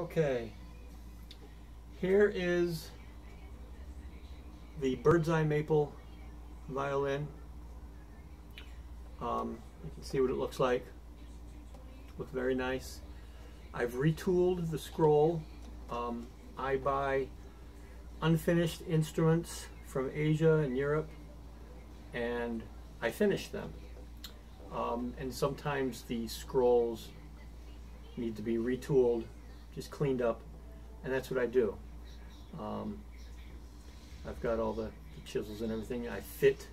Okay, here is the bird's eye maple violin. Um, you can see what it looks like. Looks very nice. I've retooled the scroll. Um, I buy unfinished instruments from Asia and Europe and I finish them. Um, and sometimes the scrolls need to be retooled, just cleaned up, and that's what I do. Um, I've got all the, the, chisels and everything. I fit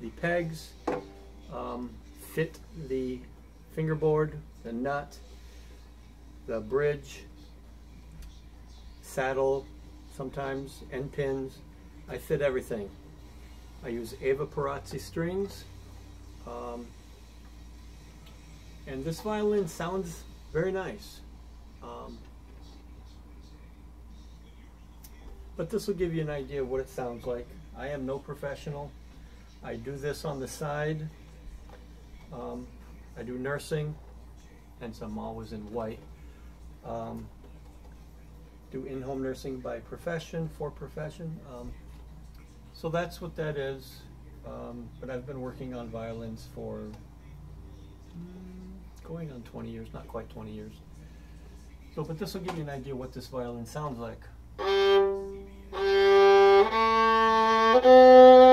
the pegs, um, fit the fingerboard, the nut, the bridge, saddle, sometimes end pins. I fit everything. I use Evah Pirazzi strings. Um, and this violin sounds very nice. Um, but this will give you an idea of what it sounds like. I am no professional. I do this on the side. Um, I do nursing, hence I'm always in white. Um, do in-home nursing by profession, for profession. Um, so that's what that is. Um, but I've been working on violins for going on 20 years, not quite 20 years. So, but this will give you an idea what this violin sounds like. Thank you.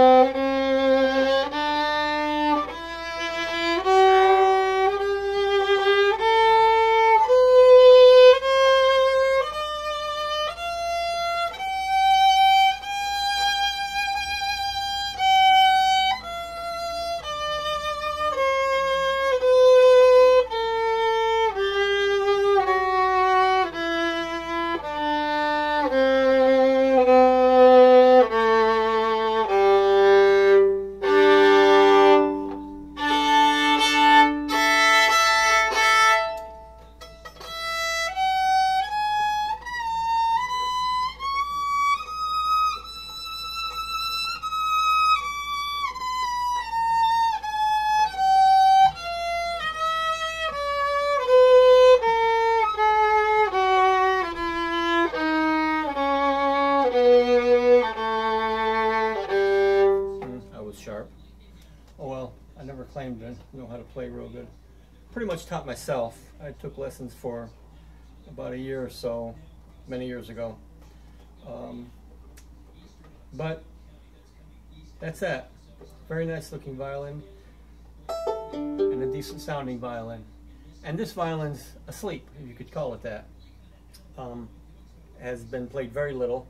Oh well, I never claimed to know how to play real good. Pretty much taught myself. I took lessons for about a year or so, many years ago. Um, but that's that. Very nice looking violin and a decent sounding violin. And this violin's asleep, if you could call it that. Um, has been played very little.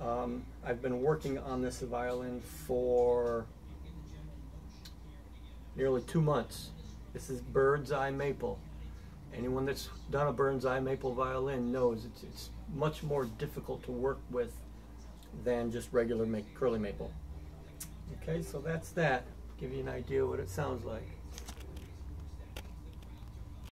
Um, I've been working on this violin for nearly two months. This is bird's eye maple. Anyone that's done a bird's eye maple violin knows it's, it's much more difficult to work with than just regular curly maple. Okay, so that's that. Give you an idea what it sounds like.